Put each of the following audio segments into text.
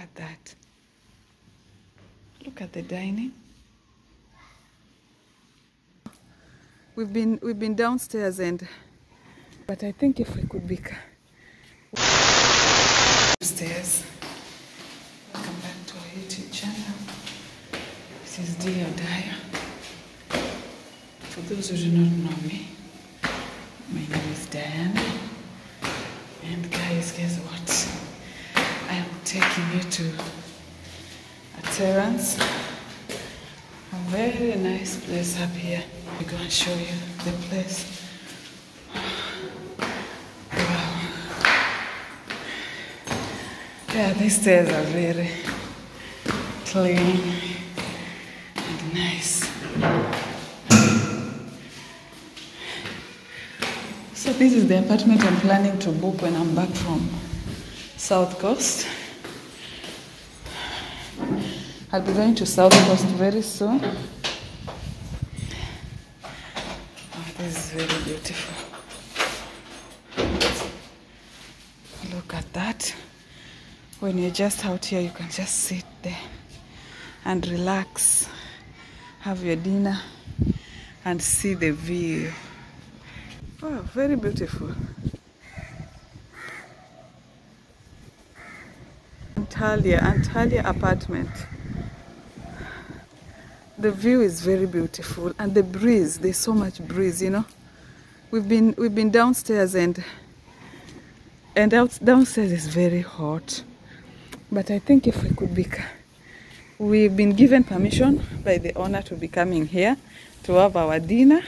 at that. Look at the dining. We've been we've been downstairs and but I think if we could be upstairs. Welcome back to our YouTube channel. This is Dio Daya. For those who do not know me, my name is Diana. And guys, guess what? Taking you to a terrace. A very nice place up here. I'm going to show you the place. Wow. Yeah, these stairs are very clean and nice. So this is the apartment I'm planning to book when I'm back from South Coast. I'll be going to South Coast very soon. Oh, this is very beautiful. Look at that. When you're just out here, you can just sit there and relax, have your dinner, and see the view. Oh, very beautiful. Antalya, Antalya apartment. The view is very beautiful and the breeze, there's so much breeze, you know. We've been we've been downstairs and and out downstairs is very hot. But I think if we could be we've been given permission by the owner to be coming here to have our dinner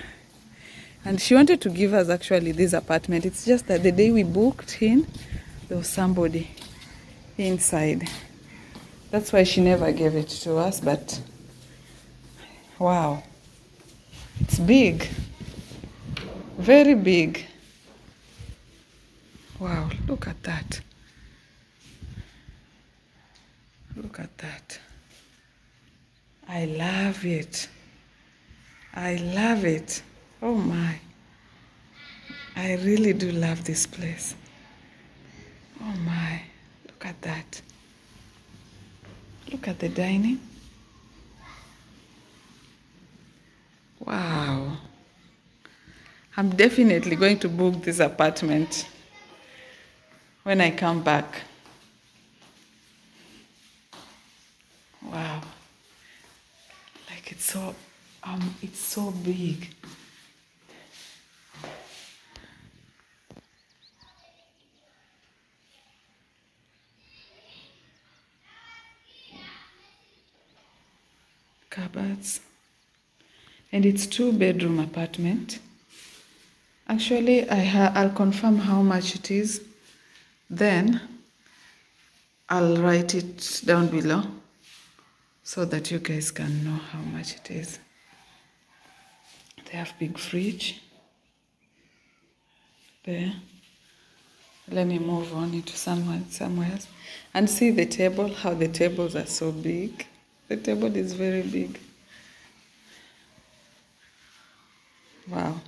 and she wanted to give us actually this apartment. It's just that the day we booked in, there was somebody inside. That's why she never gave it to us, but wow. It's big. Very big. Wow, look at that. Look at that. I love it. I love it. Oh my. I really do love this place. Oh my. Look at that. Look at the dining. Wow. I'm definitely going to book this apartment when I come back. Wow. Like it's so um it's so big. Cupboards. And it's two bedroom apartment. Actually, I I'll confirm how much it is. Then I'll write it down below so that you guys can know how much it is. They have big fridge there. Let me move on into somewhere somewhere else and see the table. How the tables are so big. The table is very big. Wow.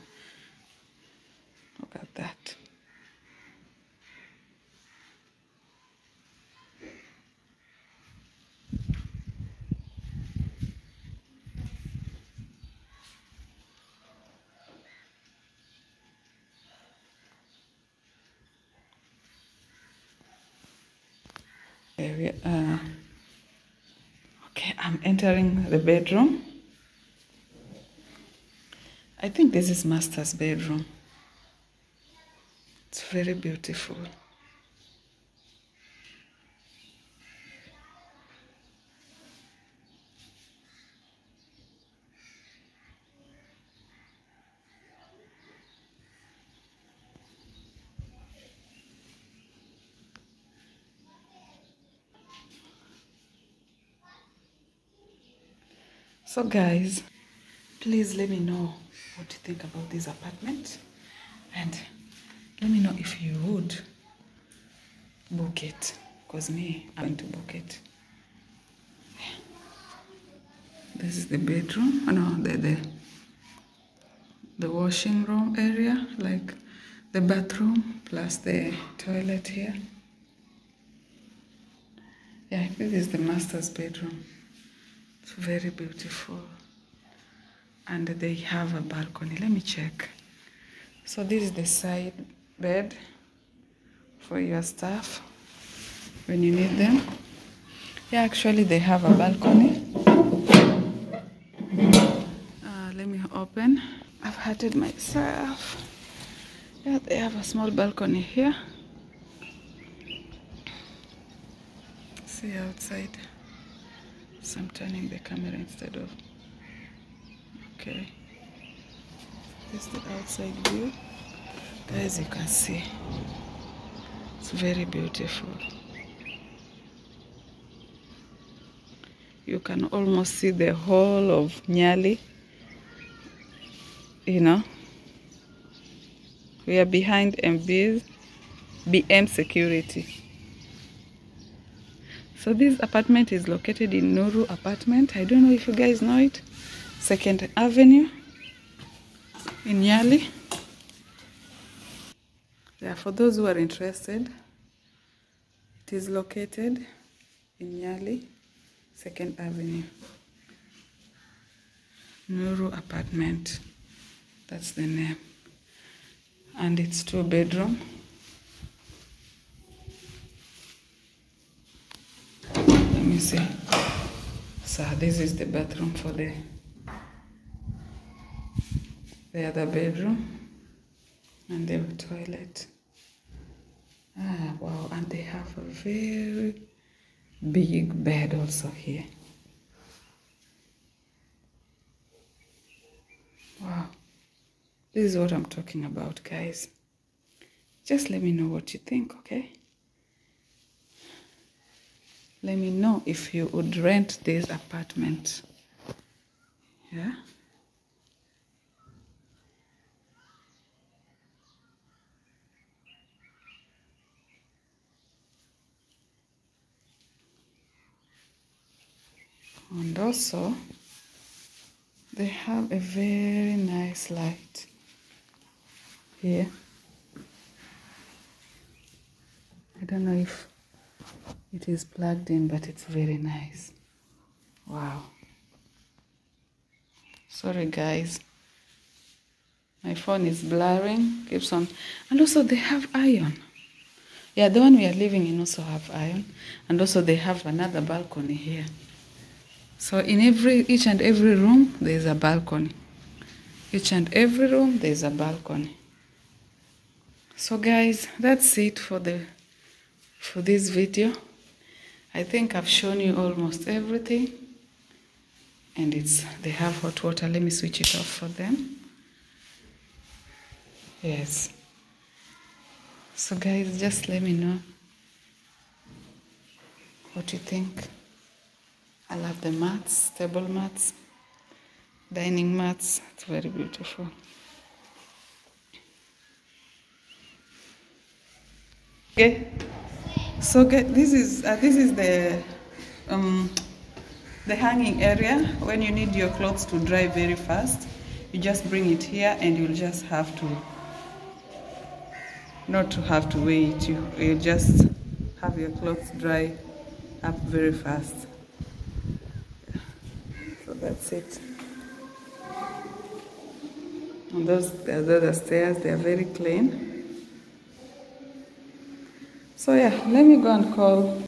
Look at that. Area. Uh, okay, I'm entering the bedroom. I think this is master's bedroom. It's very beautiful. So, guys, please let me know what you think about this apartment and let me know if you would book it because me, I'm going to book it. This is the bedroom. Oh, no, the, the the washing room area, like the bathroom plus the toilet here. yeah this is the master's bedroom it's very beautiful. And they have a balcony. Let me check. So this is the side bed for your stuff when you need them. Yeah actually they have a balcony. Uh, let me open. I've it myself. Yeah they have a small balcony here. See outside so i'm turning the camera instead of okay. This is the outside view. Guys you can see it's very beautiful. You can almost see the whole of Nyali you know. We are behind MB's BM security so this apartment is located in Nuru apartment I don't know if you guys know it Second Avenue in Nyali yeah for those who are interested it is located in Nyali Second Avenue. Nuru apartment. That's the name. And it's two bedroom. Me see. So this is the bathroom for the the other bedroom and the toilet. Ah wow, and they have a very big bed also here. Wow. This is what I'm talking about, guys. Just let me know what you think, okay? Let me know if you would rent this apartment. Yeah? and also they have a very nice light here I don't know if it is plugged in but it's very nice. Wow. Sorry guys. My phone is blurring. Keeps on. And also they have iron. Yeah the one we are living in also have iron. And also they have another balcony here. So in every each and every room there is a balcony. Each and every room there is a balcony. So guys, that's it for the for this video. I think I've shown you almost everything. And it's they have hot water. Let me switch it off for them. Yes. So guys, just let me know what you think. I love the mats, table mats, dining mats. It's very beautiful. Okay, so okay, this is uh, this is the um, the hanging area. When you need your clothes to dry very fast, you just bring it here, and you'll just have to not to have to wait. You you just have your clothes dry up very fast So that's it and those the other stairs they are very clean so yeah let me go and call